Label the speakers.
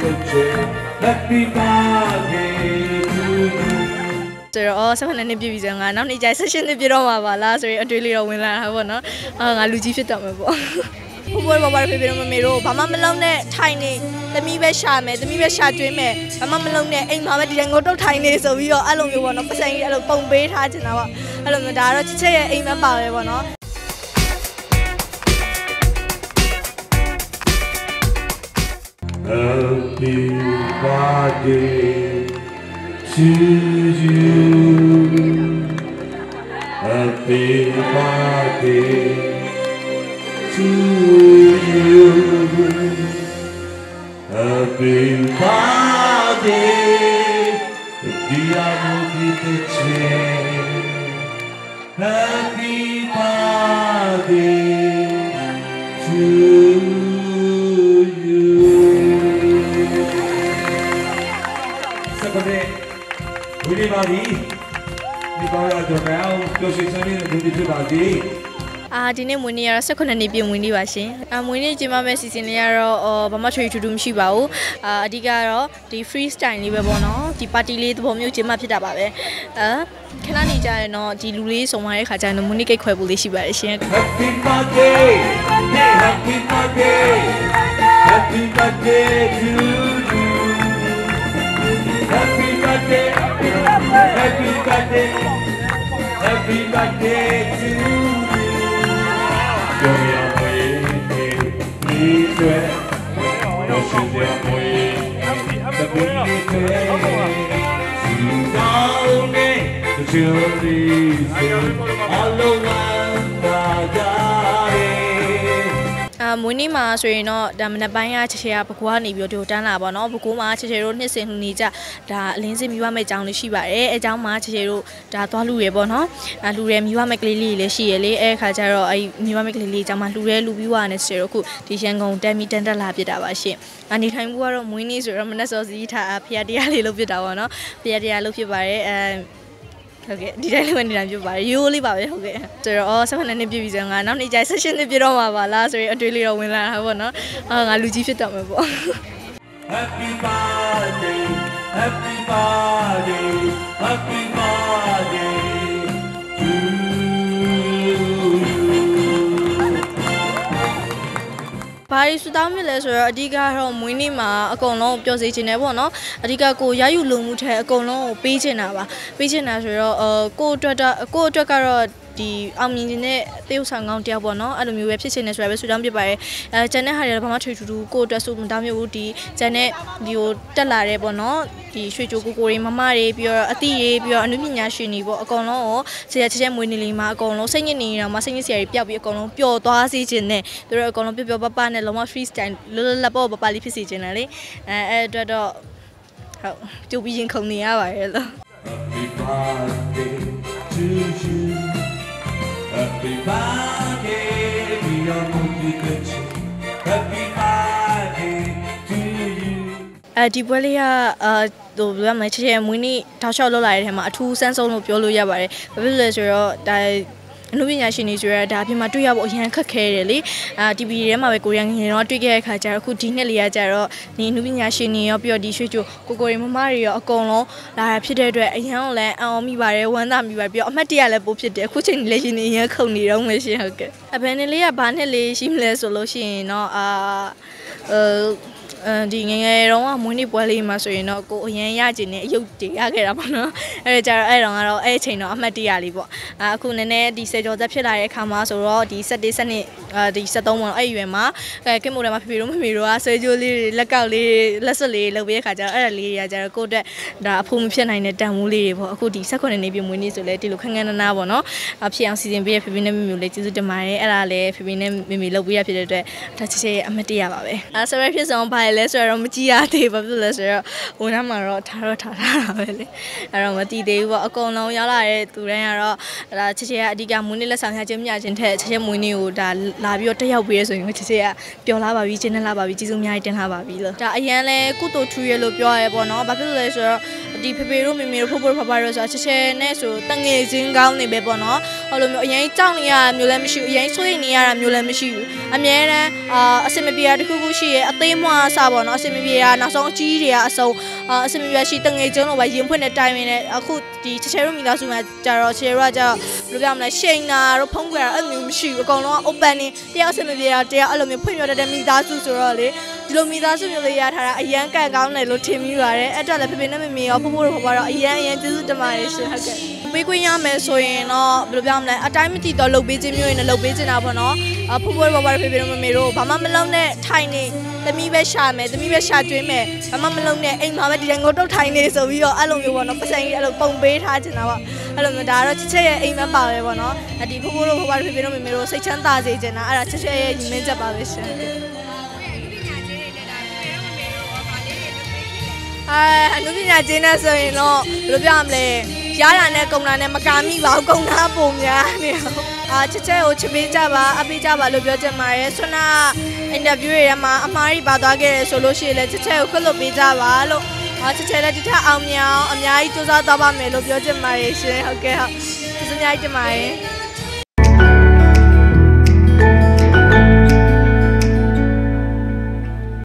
Speaker 1: birthday Happy birthday to you
Speaker 2: ဆိုတော့ဆက်ဖက်နှစ်နှစ်ပြည့်ပြီဆိုတော့ငါနောက်နေ့ကျဆက်ရှင်နှစ်ပြည့်တော့မှာပါလားဆိုရင်အတွေ့လေးတော့ဝင်လာတာပေါ့နော်အာငါလူကြီးဖြစ်တော့မှာပေါ့ဘိုးဘွားဘွားဖေဖေတို့မမေတို့ဘာမှမလုံးနဲ့ထိုင်နေသမီးပဲရှာမယ်သမီးပဲရှာကျွေးမယ်ဘာမှမလုံးနဲ့အိမ်မှာပဲဒီတိုင်းငိုတုတ်ထိုင်နေဆိုပြီးတော့အဲ့လိုမျိုးပေါ့နော်ပတ်စံကြီးအဲ့လိုပုံပေးထားချင်တာပေါ့အဲ့လိုမျိုးဒါကတော့ချစ်ချက်ရဲ့အိမ်မက်ပါပဲပေါ့နော်
Speaker 1: Happy birthday to you. Happy birthday to you. Happy birthday, dear Mokite Happy birthday to you. ပါပြီဒီကောင်းရတော့ကောင်းပျော်ရွှင်စမ်းနေတဲ့လူတွေဖြစ်ပါစေ
Speaker 2: အာဒီနေ့မွေးနေ့ကတော့18နှစ်ပြည့်မွေးနေ့ပါရှင်။အာမွေးနေ့ကျင်းပမယ့်စီစဉ်လေးကတော့အော်ဘာမှထွေထူးထူးမရှိပါဘူး။အာအဓိကတော့ဒီ free style လေးပဲပေါ့နော်။ဒီ party လေးသဘောမျိုးကျင်းပဖြစ်တာပါပဲ။အာခဏနေကြရင်တော့ဒီလူလေးစုံသွားတဲ့ခါကျရင်တော့မွေးနေ့ကိတ်ခွဲဖို့လေးရှိပါတယ်ရှင်
Speaker 1: Happy birthday hey happy birthday Happy birthday to you birthday Happy birthday to you ပြောရမွေးဒီဆွဲတော့ရှင်ရမွေးတပည့်တွေစီကောင်းနေချူရီဆိုအလုံးဝသာ
Speaker 2: အာမွေးနေ့မှာဆိုရင်တော့ဒါမနက်ပိုင်းကချေချေကဘကွာနေပြီးတော့ဒီကိုတန်းလာပါတော့။ဘကွာမှာချေချေတို့နှစ်စင်လှူနေကြဒါအလင်းစင်မိဘမဲ့အကြောင်းလေးရှိပါတယ်။အဲအကြောင်းမှာချေချေတို့ဒါသွားလူရယ်ပေါ့နော်။အာလူရယ်မိဘမဲ့ကလေးလေးလည်းရှိရလေ။အဲခါကျတော့အဲမိဘမဲ့ကလေးလေးအကြောင်းမှာလူရဲလူပြီးွားနေချေချေတို့အခုဒီရန်ကုန်တမ်းမီတန်တက်လာပြစ်တာပါရှင်။အနေထိုင်မှုကတော့မွေးနေ့ဆိုတော့မနက်စောစီးထားဖျားတရားလေးလုပ်ပြစ်တာပေါ့နော်။ဖျားတရားလုပ်ဖြစ်ပါတယ်အဲ ဟုတ်ကဲ့ဒီတိုင်းလေးဝင်နေတာပြပါရိုးလေးပါပဲဟုတ်ကဲ့ဆိုတော့အော်ဆက်ဖက်နှစ်ပြည့်ပြီဆိုတော့ငါနောက်နေ့ကျဆက်ရှင်နှစ်ပြည့်တော့မှာပါလားဆိုရင်အတွေ့လေးတော့ဝင်လာတာပေါ့နော်အာငါလူကြီးဖြစ်တော့မှာပေါ့
Speaker 1: Happy birthday, happy birthday, happy
Speaker 2: ဘာလို့ဆူတောင်းမြစ်လဲဆိုတော့အဓိကကတော့မွေးနေ့မှာအကုန်လုံးပျော်စေခြင်းတယ်ပေါ့နော်အဓိကကိုရယူလုံမှုထဲအကုန်လုံးကိုပေးချင်တာပါပေးချင်တာဆိုတော့အကိုအတွက်တော့ကိုအတွက်ကတော့ ဒီအောင်မြင်ခြင်းနဲ့တေးဥဆောင်ကောင်းတယောက်ပေါ့နော်အဲ့လိုမျိုးပဲဖြစ်ချင်နေဆိုရပဲဆူတောင်းပြပါရဲအဲဂျန်နဲ့ဟာတွေဘာမှထွေထူးထူးကိုအတွက်ဆိုမတောင်းမြဘူးဒီဂျန်နဲ့ဒီကိုတက်လာတယ်ပေါ့နော်ဒီရွှေချိုကိုကိုတွေမမတွေပြီးတော့အတိတွေပြီးတော့အနုပညာရှင်တွေပေါ့အကုန်လုံးကိုဆရာချက်ချက်မွေးနေ့လေးမှာအကုန်လုံးစိတ်ညစ်နေနေတာမှာစိတ်ညစ်စရာတွေပျောက်ပြီးအကုန်လုံးပျော်သွားစေခြင်းနဲ့သူတို့အကုန်လုံးပျော်ပျော်ပပနဲ့လုံးဝ free style လွတ်လွတ်လပ်ပေါ့ပပလေးဖြစ်စေခြင်းနဲ့လေအဲအဲ့အတွက်တော့ဟုတ်ကြိုပြီးရင်ခုန်နေရပါရဲ့လို့
Speaker 1: Happy birthday to you. Happy birthday, dear Mokite. Happy birthday to you.
Speaker 2: အဲဒီပွဲလေးကအာဟိုဘယ်မှာချေချေမွေးနေ့တောက်လျှောက်လောက်လာတဲ့ထဲမှာအထူးဆန်းဆုံးလို့ပြောလို့ရပါတယ်။ဘာဖြစ်လို့လဲဆိုတော့ဒါ အနုပညာရှင်တွေဆိုရတာအပြင်မှာတွေ့ရဖို့အရန်ခက်ခဲတယ်လေအာ TV ထဲမှာပဲကိုရငငယ်တော့တွေ့ခဲ့တဲ့ခါကျတော့အခုဒီနှစ်လေးကကျတော့ဒီအနုပညာရှင်တွေရောပြီးတော့ဒီရွှေချိုကိုကိုရီမမတွေရောအကုန်လုံးလာတာဖြစ်တဲ့အတွက်အရန်ကိုလည်းအအောင်မိပါတယ်ဝမ်းသာမိပါတယ်ပြီးတော့အမှတ်တရလည်းပို့ဖြစ်တယ်အခုချိန်လေးရှင်နေအရန်ခုန်နေတော့မှရှင်ဟုတ်ကဲ့အဘယ်နှစ်လေးကဘာနှစ်လေးရှိမလဲဆိုလို့ရှိရင်တော့အာအဲ အဲဒီငယ်ငယ်တုန်းကမွေးနေ့ပွဲလေးမှာဆိုရင်တော့ကိုအရန်ရကျင်နေအယုတ်တွေရခဲ့တာပေါ့နော်အဲဒါကြတော့အဲ့တုန်းကတော့အဲ့အချိန်တော့အမှတ်တရလေးပေါ့အာအခုနည်းနည်းဒီစေကျော်သက်ဖြစ်လာတဲ့အခါမှာဆိုတော့ဒီ7 7နှစ်အာဒီ73ပေါ့အဲ့ရွယ်မှာအဲကင်မိုထဲမှာဖေဖေတို့မမေတို့ကဆွေးကြိုးလေးတွေလက်ကောက်လေးတွေလက်စွပ်လေးတွေလုပ်ပြီးတဲ့အခါကျတော့အဲ့ဒါလေးတွေကကျတော့ကိုယ့်အတွက်ဒါအဖို့မဖြစ်နိုင်တဲ့တန်မိုးလေးတွေပေါ့အခုဒီ18နှစ်ပြည့်မွေးနေ့ဆိုလဲဒီလိုခန်းခန်းနာနာပေါ့နော်အဖြစ်အောင်စီစဉ်ပေးရဖေဖေနဲ့မမေတို့လည်းကျေးဇူးတင်ပါတယ်အဲ့ဒါလည်းဖေဖေနဲ့မမေလုပ်ပေးရဖြစ်တဲ့အတွက်ဒါချစ်ချစ်ရဲ့အမတ်တရပါပဲအဲဆယ်ဖြစ်ဆုံးဘာလဲဆိုတော့မကြည့်ရသေးဘာဖြစ်လဲဆိုတော့ဝန်ထမ်းမှာတော့ထားတော့ထားထားတာပဲလေအဲ့တော့မတည်သေးဘူးပေါ့အကုန်လုံးရောက်လာတဲ့သူတိုင်းကတော့ဒါချစ်ချစ်ကအဓိကမွေးနေ့လက်ဆောင်ရခြင်းမြခြင်းထက်ချစ်ချစ်မွေးနေ့ကိုဒါလာပြီးတော့တက်ရောက်ပေးရဆိုရင်ချစ်ချစ်ကပျော်လာပါပြီကျင်းနေလာပါပြီကျေးဇူးအများကြီးတင်လာပါပြီလို့ဒါအရန်လဲကုတူထူရလို့ပြောရဲပေါ့နော်ဘာဖြစ်လို့လဲဆိုတော့ ဒီဖေဖေတို့မေမေတို့ဖိုးဖိုးတို့ဖဖတို့ဆိုတာချစ်ချဲနဲ့ဆိုတငယ်ချင်းကောင်းနေပဲပေါ့နော်ဟိုလိုမျိုးအရင်ကြောက်နေရတာမျိုးလည်းမရှိဘူးအရင်ဆွေးနေရတာမျိုးလည်းမရှိဘူးအမြဲတမ်းအာအစင်မပြေတာတစ်ခုခုရှိရဲ့အသေးမွားအစပေါ့နော်အစင်မပြေတာနောက်ဆုံးအကြီးတွေကအစုံအာအစင်မပြေရှိတငယ်ချင်းတို့ပဲရင်ဖွင့်တဲ့တိုင်မင်းနဲ့အခုဒီချစ်ချဲတို့မိသားစုမှာကြတော့ချစ်ချဲတို့ကကြတော့ဘယ်လိုပြောမလဲရှိန်နာတို့ဖုံးကွယ်တာအဲ့လိုမျိုးမရှိဘူးအကုန်လုံးက open နေတရားအစင်မပြေတာတရားအဲ့လိုမျိုးဖွင့်ပြတတ်တဲ့မိသားစုဆိုတော့လေ ဒီလိုမိသားစုမျိုးလေးရထားတာအရန်ကန်ကောင်းတယ်လို့ထင်မိပါတယ်အဲ့တော့လည်းဖေဖေနဲ့မေမေရောဖိုးဖိုးတို့ဖဖတော့အရန်အရန်ကျေးဇူးတင်ပါတယ်ရှင်ဟုတ်ကဲ့ပေးခွင့်ရမယ်ဆိုရင်တော့ဘယ်လိုပြောမလဲအတိုင်းမကြည့်တော့လှုပ်ပေးခြင်းမျိုးရင်လည်းလှုပ်ပေးချင်တာပေါ့နော်အဖိုးဖိုးတို့ဖဖတို့ဖေဖေတို့မေမေတို့ဘာမှမလုံးနဲ့ထိုင်နေသမီးပဲရှာမယ်သမီးပဲရှာကျွေးမယ်ဘာမှမလုံးနဲ့အိမ်မှာပဲဒီတိုင်းငိုတုတ်ထိုင်နေဆိုပြီးတော့အဲ့လိုမျိုးပေါ့နော်ပတ်စံကြီးအဲ့လိုပုံပေးထားချင်တာပေါ့အဲ့လိုမျိုးဒါကတော့ချစ်ချက်ရဲ့အိမ်မက်ပါပဲပေါ့နော်အဒီဖိုးဖိုးတို့ဖဖတို့ဖေဖေတို့မေမေတို့စိတ်ချမ်းသာစေချင်တာအဲ့ဒါချစ်ချက်ရဲ့ညီမင်းချက်ပါပဲရှင် အဲအနုပညာကျင်းနေဆိုရင်တော့ဘယ်လိုပြောရမလဲရတာနဲ့ကုံတာနဲ့မကာမိပါဘူးကုံတာပုံများနေအောင်အာချက်ချက်ကိုချပေးကြပါအပေးကြပါလို့ပြောချင်ပါတယ်ဆွနာအင်တာဗျူးတွေထဲမှာအမှားကြီးပါသွားခဲ့တယ်ဆိုလို့ရှိရင်လည်းချက်ချက်ကိုခွင့်လွှတ်ပေးကြပါလို့အာချက်ချက်လည်းဒီထက်အောင်မြင်အောင်အများကြီးစူးစမ်းသွားပါမယ်လို့ပြောချင်ပါတယ်ရှင်ဟုတ်ကဲ့ဟုတ်ကျေးဇူးအများကြီးတင်ပါတယ်